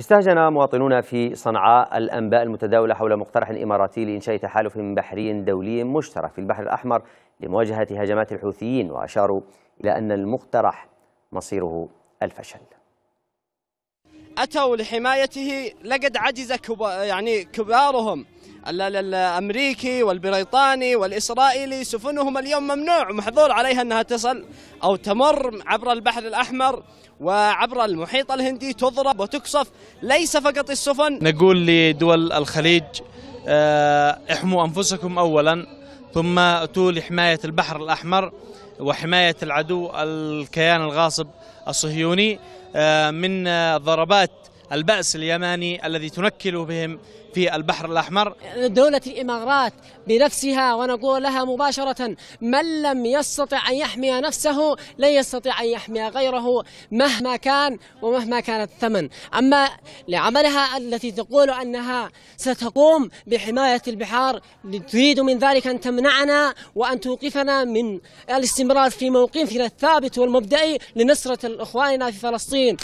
استهجن مواطنون في صنعاء الأنباء المتداولة حول مقترح إماراتي لإنشاء تحالف بحري دولي مشترك في البحر الأحمر لمواجهة هجمات الحوثيين وأشاروا إلى أن المقترح مصيره الفشل. أتوا لحمايته لقد عجز يعني كبارهم. الامريكي والبريطاني والإسرائيلي سفنهم اليوم ممنوع محظور عليها أنها تصل أو تمر عبر البحر الأحمر وعبر المحيط الهندي تضرب وتقصف ليس فقط السفن. نقول لدول الخليج احموا أنفسكم اولا ثم أتوا لحماية البحر الأحمر وحماية العدو الكيان الغاصب الصهيوني من ضربات البأس اليماني الذي تنكل بهم في البحر الأحمر. دولة الإمارات بنفسها ونقول لها مباشرة من لم يستطع أن يحمي نفسه لن يستطيع أن يحمي غيره مهما كان ومهما كان الثمن. أما لعملها التي تقول أنها ستقوم بحماية البحار تريد من ذلك أن تمنعنا وأن توقفنا من الاستمرار في موقفنا الثابت والمبدئي لنصرة إخواننا في فلسطين.